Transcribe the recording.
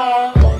call.